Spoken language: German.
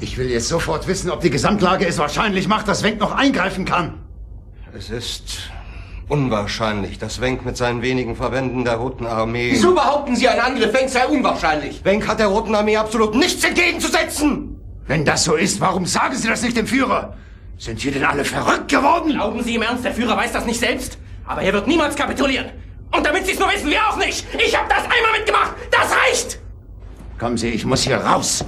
Ich will jetzt sofort wissen, ob die Gesamtlage es wahrscheinlich macht, dass Wenk noch eingreifen kann. Es ist unwahrscheinlich, dass Wenk mit seinen wenigen Verbänden der Roten Armee... Wieso behaupten Sie, ein Angriff Wenk sei unwahrscheinlich? Wenk hat der Roten Armee absolut nichts entgegenzusetzen! Wenn das so ist, warum sagen Sie das nicht dem Führer? Sind wir denn alle verrückt geworden? Glauben Sie im Ernst, der Führer weiß das nicht selbst? Aber er wird niemals kapitulieren. Und damit Sie es nur wissen, wir auch nicht. Ich habe das einmal mitgemacht. Das reicht! Kommen Sie, ich muss hier raus.